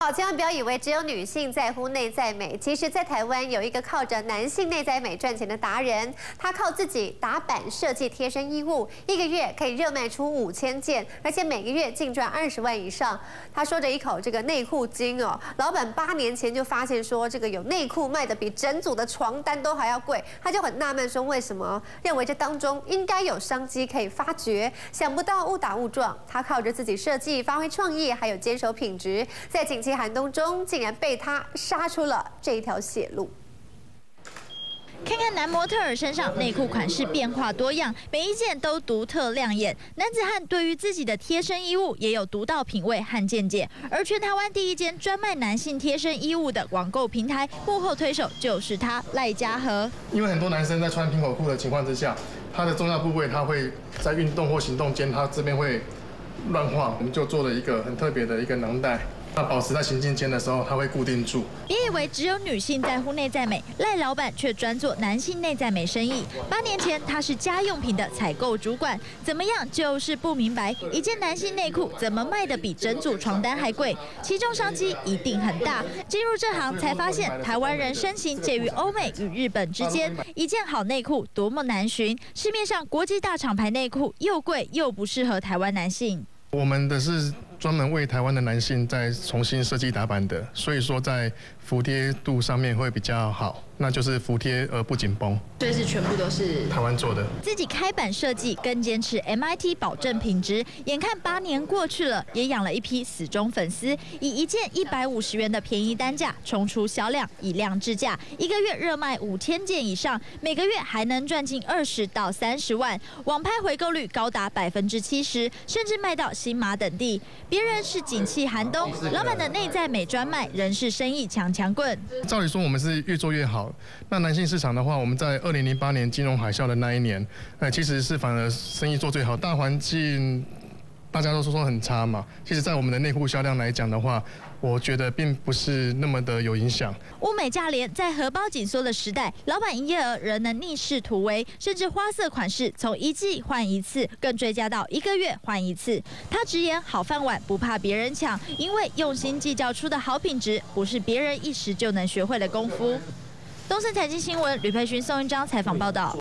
好，千万不要以为只有女性在乎内在美。其实，在台湾有一个靠着男性内在美赚钱的达人，他靠自己打版设计贴身衣物，一个月可以热卖出五千件，而且每个月净赚二十万以上。他说着一口这个内裤精哦，老板八年前就发现说这个有内裤卖的比整组的床单都还要贵，他就很纳闷说为什么？认为这当中应该有商机可以发掘，想不到误打误撞，他靠着自己设计、发挥创意，还有坚守品质，在景。寒冬中，竟然被他杀出了这条血路。看看男模特儿身上内裤款式变化多样，每一件都独特亮眼。男子汉对于自己的贴身衣物也有独到品味和见解。而全台湾第一间专卖男性贴身衣物的网购平台幕后推手就是他赖家和。因为很多男生在穿平口裤的情况之下，他的重要部位他会在运动或行动间，他这边会乱晃，我们就做了一个很特别的一个囊袋。那保持在行进间的时候，它会固定住。别以为只有女性在乎内在美，赖老板却专做男性内在美生意。八年前，他是家用品的采购主管，怎么样就是不明白，一件男性内裤怎么卖的比整组床单还贵？其中商机一定很大。进入这行才发现，台湾人身形介于欧美与日本之间，一件好内裤多么难寻。市面上国际大厂牌内裤又贵又不适合台湾男性。我们的是。专门为台湾的男性在重新设计打版的，所以说在服帖度上面会比较好。那就是服帖而不紧绷，所以是全部都是台湾做的。自己开版设计，更坚持 MIT 保证品质。眼看八年过去了，也养了一批死忠粉丝，以一件一百五十元的便宜单价冲出销量，以量制价，一个月热卖五千件以上，每个月还能赚进二十到三十万。网拍回购率高达百分之七十，甚至卖到新马等地。别人是景气寒冬，老板的内在美专卖仍是生意强强棍。照理说，我们是越做越好。那男性市场的话，我们在二零零八年金融海啸的那一年，那其实是反而生意做最好，大环境。大家都说说很差嘛，其实，在我们的内裤销量来讲的话，我觉得并不是那么的有影响。物美价廉，在荷包紧缩的时代，老板营业额仍能逆势突围，甚至花色款式从一季换一次，更追加到一个月换一次。他直言，好饭碗不怕别人抢，因为用心计较出的好品质，不是别人一时就能学会的功夫。东森财经新闻，吕佩勋、宋云章采访报道。